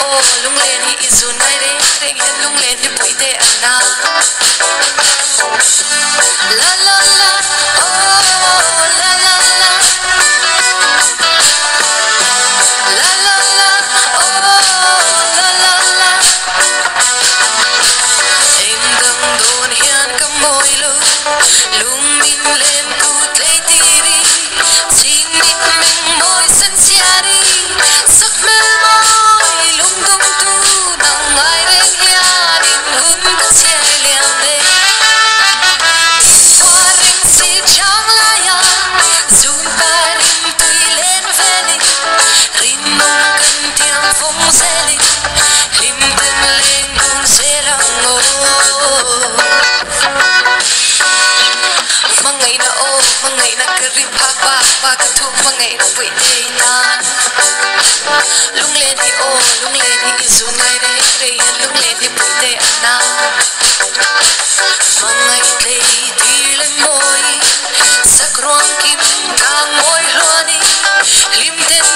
ô, lung lên hi izu nai re re hian lung lên hi pui te ana la la la. Oh la la la. La la la. Oh la la la. Em đang đồn hian cầm môi lu lung min lên cút lấy tiri xin nít mình môi sân xia đi. Sắc mel โอ้มังไงนักกริบพักว่าว่ากระทุกมังไงนักวิเดียนลุงเลนที่โอ้ลุงเลนที่อิสุไงเรเรียนลุงเลนที่วิเดียนามังไงเลยดีเลยมวยสักรวงกิมกางมวยรอนี่ลิมเต็ม